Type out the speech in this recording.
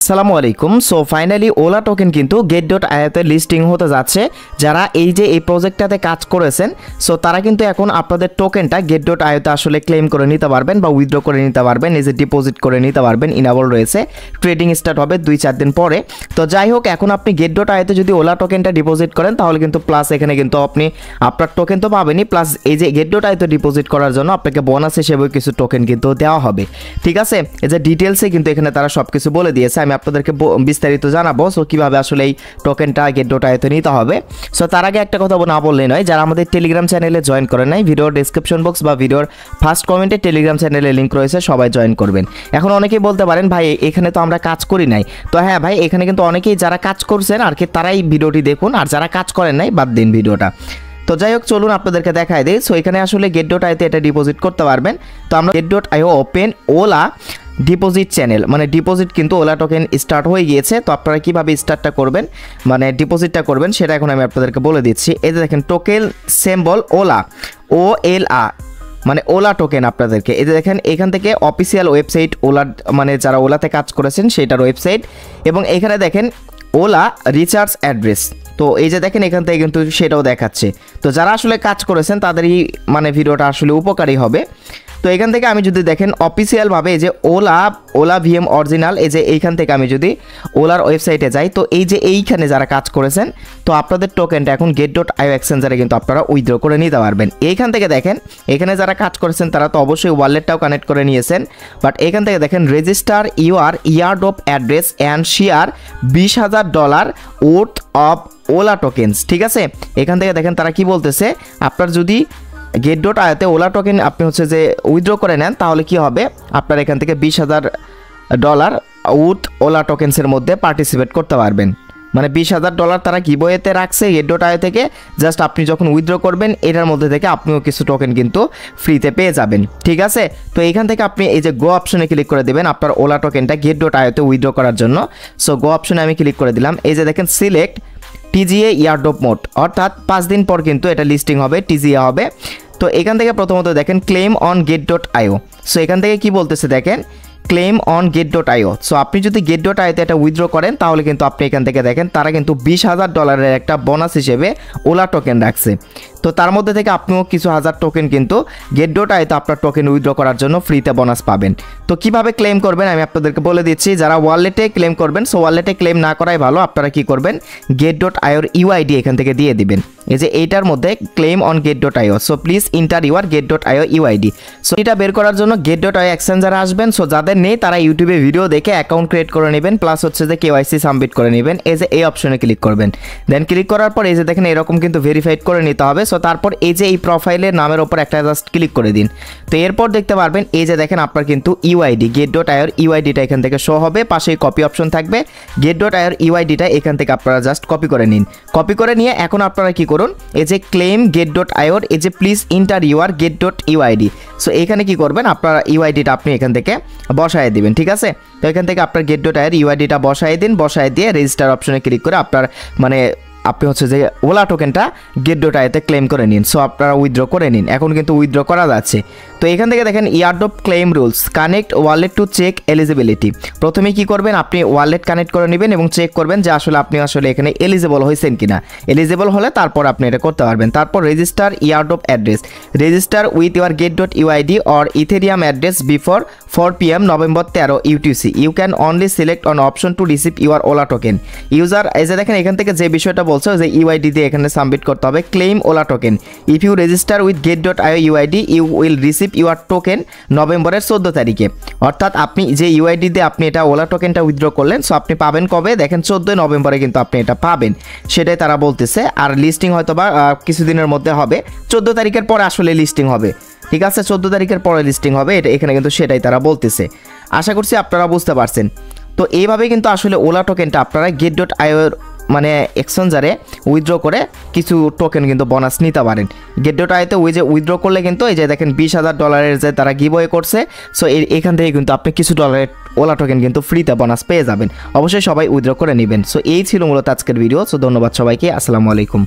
আসসালামু আলাইকুম। So finally Ola token কিন্তু গেট ডট আয়াতে লিস্টিং হতে যাচ্ছে। যারা এই যে এই প্রজেক্টটাতে কাজ করেছেন সো তারা কিন্তু এখন আপনাদের টোকেনটা গেট ডট আয়তে আসলে ক্লেম করে নিতে পারবেন বা উইথড্র করে নিতে পারবেন যে ডিপোজিট করে নিতে পারবেন ইনাবল রয়েছে। ট্রেডিং স্টার্ট হবে দুই চার দিন পরে। তো যাই হোক, এখন আপনি গেট ডট আয়তে যদি ওলা টোকেনটা ডিপোজিট করেন, তাহলে কিন্তু প্লাস এখানে কিন্তু আপনি আপনার টোকেন তো পাবেনই প্লাস এই যে গেট ডট আয়তে ডিপোজিট করার জন্য আপনাকে বোনাস হিসেবেও কিছু টোকেন কিন্তু দেওয়া হবে। ঠিক আছে? এই যে ডিটেলসে কিন্তু এখানে তারা সব কিছু বলে দিয়েছে। আমি আপনাদেরকে বিস্তারিত জানাব সো কীভাবে আসলে এই টোকেনটা গেট ডট আয়তে নিতে হবে। সো তার আগে একটা কথা না বললে নয়, যারা আমাদের টেলিগ্রাম চ্যানেলে জয়েন করেন নাই ভিডিওর ডিসক্রিপশন বক্স বা ভিডিওর ফার্স্ট কমেন্টে টেলিগ্রাম চ্যানেলে লিঙ্ক রয়েছে, সবাই জয়েন করবেন। এখন অনেকেই বলতে পারেন, ভাই, এখানে তো আমরা কাজ করি নাই। তো হ্যাঁ ভাই, এখানে কিন্তু অনেকেই যারা কাজ করছেন, আর কি তারাই ভিডিওটি দেখুন, আর যারা কাজ করেন নাই, বাদ দিন ভিডিওটা। তো যাই হোক, চলুন আপনাদেরকে দেখাই দিই। সো এখানে আসলে গেট ডট আইতে এটা ডিপোজিট করতে পারবেন। তো আমরা Gate dot IO open Ola deposit channel মানে ডিপোজিট কিন্তু ওলা টোকেন স্টার্ট হয়ে গিয়েছে। তো আপনারা কীভাবে স্টার্টটা করবেন? মানে ডিপোজিটটা করবেন, সেটা এখন আমি আপনাদেরকে বলে দিচ্ছি। এই যে দেখেন token symbol Ola O L A মানে ওলা টোকেন আপনাদেরকে। এই যে দেখেন, এখান থেকে অফিসিয়াল ওয়েবসাইট ওলা মানে যারা ওলাতে কাজ করেছেন, সেটার ওয়েবসাইট এবং এখানে দেখেন ওলা রিচার্জ অ্যাড্রেস তো এই যে দেখেন, এখান থেকে কিন্তু সেটাও দেখাচ্ছে। তো যারা আসলে কাজ করেছেন, তাদেরই মানে ভিডিওটা আসলে উপকারী হবে। তো এখান থেকে আমি যদি দেখেন অফিসিয়ালভাবে এই যে ওলা ওলা ভিএম অরিজিনাল এই যে এইখান থেকে আমি যদি ওলার ওয়েবসাইটে যাই, তো এই যে এইখানে যারা কাজ করেছেন, তো আপনাদের টোকেনটা এখন গেট ডট আইও এক্সচেঞ্জারে কিন্তু আপনারা উইথড্র করে নিতে পারবেন। এইখান থেকে দেখেন, এখানে যারা কাজ করেছেন, তারা তো অবশ্যই ওয়ালেটটাও কানেক্ট করে নিয়েছেন বাট এখান থেকে দেখেন register your yard of address and share বিশ হাজার dollar worth of Ola tokens ঠিক আছে? এখান থেকে দেখেন তারা কি বলতেছে, আপনার যদি গেট ডট আয়াতে ওলা টোকেন আপনি হচ্ছে যে উইথড্র করে নেন, তাহলে কি হবে? আপনার এখান থেকে বিশ হাজার ডলার উইথ ওলা টোকেন্সের মধ্যে পার্টিসিপেট করতে পারবেন। মানে বিশ হাজার ডলার তারা গিবয়েতে রাখছে গেট ডট আয় থেকে জাস্ট আপনি যখন উইথড্র করবেন, এটার মধ্যে থেকে আপনিও কিছু টোকেন কিন্তু ফ্রিতে পেয়ে যাবেন। ঠিক আছে? তো এখান থেকে আপনি এই যে গো অপশনে ক্লিক করে দেবেন আপনার ওলা টোকেনটা গেট ডট আয়তে উইথড্র করার জন্য। সো গো অপশনে আমি ক্লিক করে দিলাম। এই যে দেখেন সিলেক্ট টিজিএ ইয়ারডোপ মোড অর্থাৎ পাঁচ দিন পর কিন্তু এটা লিস্টিং হবে টিজিএ হবে। তো এখান থেকে প্রথমত দেখেন claim on Gate dot IO so এখান থেকে কি বলতেছে দেখেন claim on Gate dot IO so আপনি যদি গেট ডট আইতে এটা উইথড্র করেন, তাহলে কিন্তু আপনি এখান থেকে দেখেন, তারা কিন্তু বিশ হাজার ডলারের একটা বোনাস হিসেবে ওলা টোকেন রাখছে। তো তার মধ্যে থেকে আপনিও কিছু হাজার টোকেন কিন্তু গেট ডট আইতে আপনার টোকেন উইথড্র করার জন্য ফ্রিতে বোনাস পাবেন। তো কীভাবে ক্লেম করবেন আমি আপনাদেরকে বলে দিচ্ছি, যারা ওয়ালেটে ক্লেম করবেন সো ওয়ালেটে ক্লেম না করাই ভালো, আপনারা কি করবেন? গেট ডট আইওর ইউআইডি এখান থেকে দিয়ে দিবেন। এই যে এইটার মধ্যে claim on Gate dot IO so please enter your Gate dot IO UID so এটা বের করার জন্য গেট ডট আইও এক্সচেঞ্জারে আসবেন সো যাদের নেই, তারা ইউটিউবে ভিডিও দেখে অ্যাকাউন্ট ক্রিয়েট করে নেবেন প্লাস হচ্ছে যে কেওয়াইসি সাবমিট করে নেবেন। এই যে এই অপশনে ক্লিক করবেন। দেন ক্লিক করার পর এই যে দেখেন এরকম কিন্তু ভেরিফাইড করে নিতে হবে। সো তারপর এই যে এই প্রোফাইলের নামের ওপর একটা জাস্ট ক্লিক করে দিন। তো এরপর দেখতে পারবেন, এই যে দেখেন আপনার কিন্তু ইউআইডি গেট ডট আইওর ইউআইডিটা এখান থেকে শো হবে পাশেই কপি অপশন থাকবে। গেট ডট আইওর ইউআইডিটা এখান থেকে আপনারা জাস্ট কপি করে নিন। কপি করে নিয়ে এখন আপনারা কি করুন, এই যে ক্লেম গেট ডট আইওর এই যে please enter your Gate dot UID so এখানে কি করবেন, আপনার ইউআইডিটা আপনি এখান থেকে বসায় দিবেন, ঠিক আছে? তো এখান থেকে আপনার গেট ডট আইয়ের ইউআইডিটা বসায় দিন, বসায় দিয়ে রেজিস্টার অপশনে ক্লিক করে আপনার মানে আপনি হচ্ছে যে ওলা টোকেনটা গেট ডট আইতে ক্লেম করে নিন। সো আপনারা উইথড্র করে নিন। এখন কিন্তু উইথড্র করা যাচ্ছে। তো এখান থেকে দেখেন airdrop claim rules connect wallet to check eligibility প্রথমে কি করবেন? আপনি ওয়ালেট কানেক্ট করে নেবেন এবং চেক করবেন যে আসলে আপনি আসলে এখানে এলিজিবল হয়েছেন কিনা। এলিজিবল হলে তারপর আপনি এটা করতে পারবেন। তারপর register airdrop address register with your Gate dot UID or Ethereum address before four P M November তেরো UTC you can only select on option to receive your Ola token user যে দেখেন, এখান থেকে যে বিষয়টা বলছো যে ইউআইডি দিয়ে এখানে সাবমিট করতে হবে claim OLA token if you register with get dot io UID you will receive your token নভেম্বরের চোদ্দ তারিখে। অর্থাৎ আপনি যে ইউআইডি দিয়ে আপনি এটা ওলা টোকেনটা উইথড্র করলেন সো আপনি পাবেন কবে? দেখেন চোদ্দোই নভেম্বরে কিন্তু আপনি এটা পাবেন। সেটাই তারা বলতেছে। আর লিস্টিং হয়তো বা কিছুদিনের মধ্যে হবে। চোদ্দ তারিখের পরে আসলে লিস্টিং হবে। ঠিক আছে? চোদ্দ তারিখের পরে লিস্টিং হবে। এটা এখানে কিন্তু সেটাই তারা বলতেছে। আশা করছি আপনারা বুঝতে পারছেন। তো এইভাবে কিন্তু আসলে ওলা টোকেনটা আপনারা গেট ডট আইওর মানে এক্সচেঞ্জারে উইথড্র করে কিছু টোকেন কিন্তু বোনাস নিতে পারেন। গেট ডট আইতে ওই যে উইথড্র করলে কিন্তু এই যে দেখেন বিশ হাজার ডলারের যে তারা গিবয়ে করছে সো এখান থেকে কিন্তু আপনি কিছু ডলারের ওলা টোকেন কিন্তু ফ্রিতে বোনাস পেয়ে যাবেন। অবশ্যই সবাই উইথড্র করে নেবেন। সো এই ছিল মূলত আজকের ভিডিও সো ধন্যবাদ সবাইকে, আসসালামু আলাইকুম।